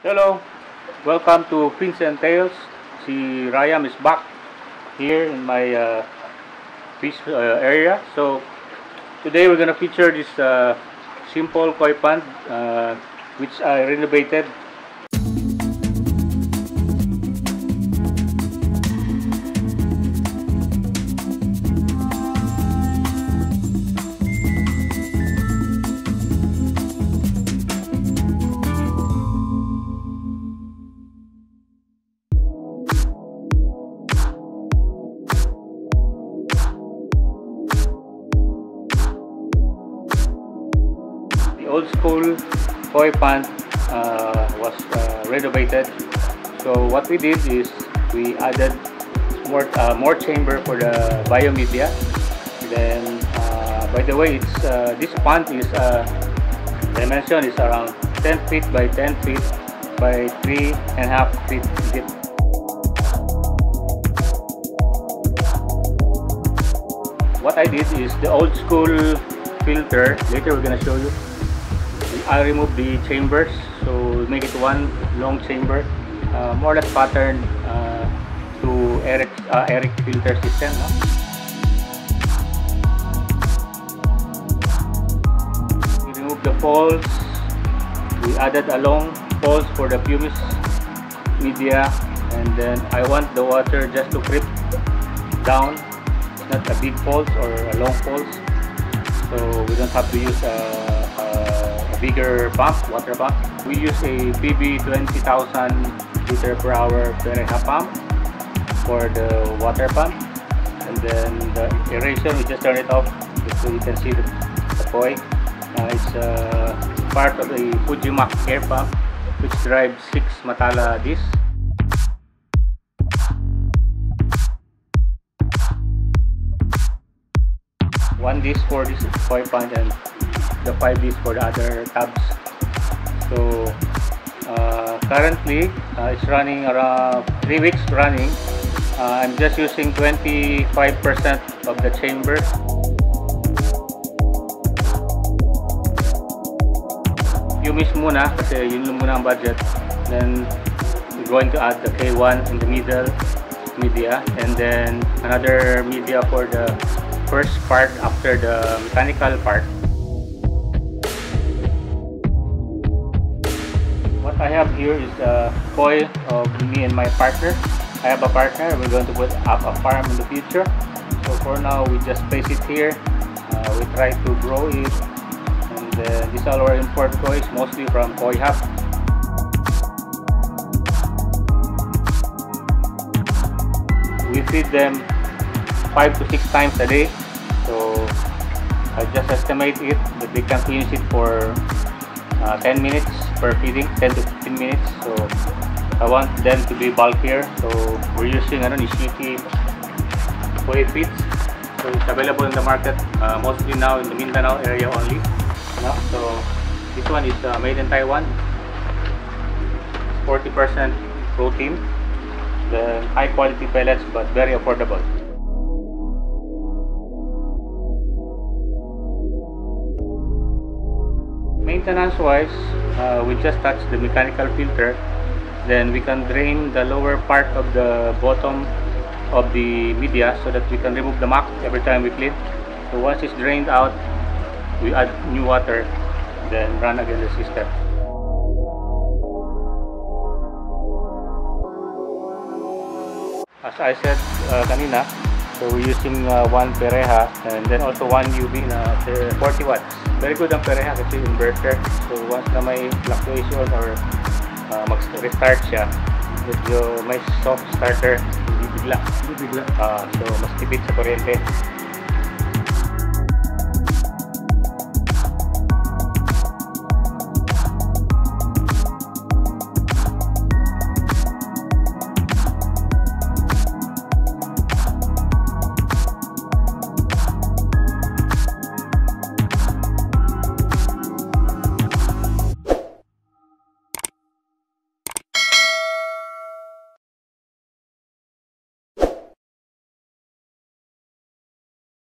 Hello, welcome to Prince and Tales. Si Rayam is back here in my uh, fish uh, area. So today we're gonna feature this uh, simple koi pond uh, which I renovated. Old school koi pond uh, was uh, renovated. So what we did is we added more uh, more chamber for the biomedia. Then uh, by the way, it's uh, this pond is uh, dimension is around 10 feet by 10 feet by three and a half feet deep. What I did is the old school filter. Later we're gonna show you. I removed the chambers, so make it one long chamber, uh, more or less pattern uh, to Eric uh, Eric filter system. No? We removed the poles. We added a long poles for the pumice media, and then I want the water just to creep down, not a big poles or a long poles, so we don't have to use a, a bigger pump, water pump. We use a PB 20,000 liter per hour Periha pump for the water pump, and then the aeration we just turn it off so you can see the, the koi. Uh, it's uh, part of the Fujimac air pump which drives six Matala discs. one disc for this koi pond and the five disc for the other tabs. So uh, currently uh, it's running around three weeks running. Uh, I'm just using 25% of the chamber. Pumice muna kasi yun muna ang budget. Then we're going to add the K1 in the middle media. And then another media for the first part after the mechanical part. I have here is a koi of me and my partner. I have a partner. We're going to put up a farm in the future. So for now, we just place it here. Uh, we try to grow it. And uh, these are our import kois, mostly from Koi Hub. We feed them five to six times a day. So I just estimate it that they can finish it for uh, 10 minutes per feeding, 10 to 15 minutes. So I want them to be bulkier. So we're using ano, Nishiki koi feeds. So it's available in the market uh, mostly now in the Mindanao area only. No? So this one is uh, made in Taiwan. 40% protein. The high quality pellets but very affordable. Maintenance wise uh, we just touch the mechanical filter. Then we can drain the lower part of the bottom of the media so that we can remove the muck every time we clean. So once it's drained out we add new water then run again the system. As I said uh, kanina So we're using uh, one Pereja and then also one UV na 40 watts. Very good ang Pereja kasi inverter. So once na may fluctuation or uh, mag-restart siya, medyo may soft starter, hindi bigla. Hindi bigla. Uh, so mas tipid sa kuryente.